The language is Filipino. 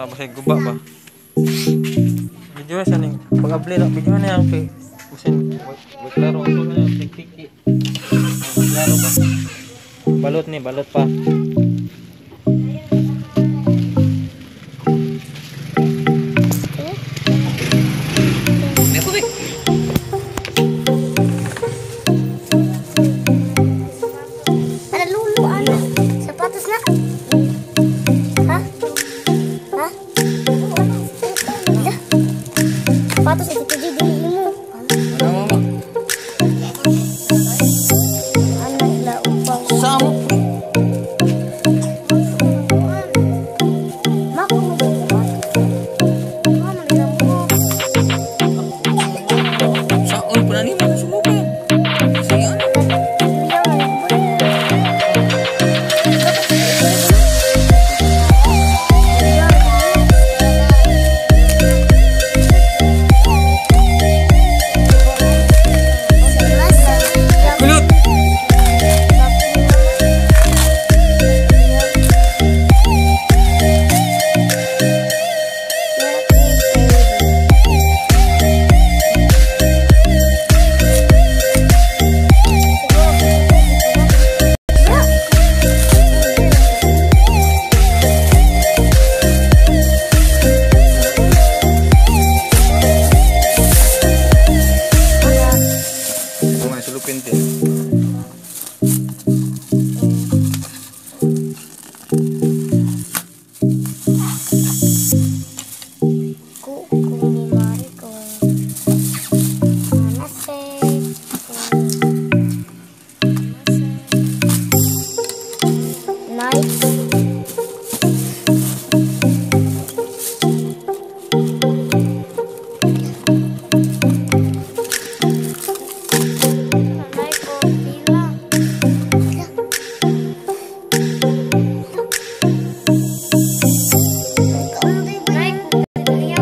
Sa basay guba ba? Video sa ning pag-abli na video na yang kay Busin, wait klaro ko na yung tiki. Klaro ba? Balot ni, balot pa. 哎呀